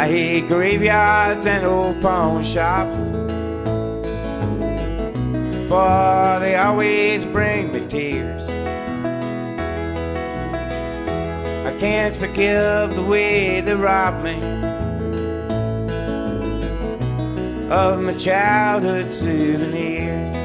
I hate graveyards and old pawn shops. For they always bring me tears. I can't forgive the way they robbed me of my childhood souvenirs.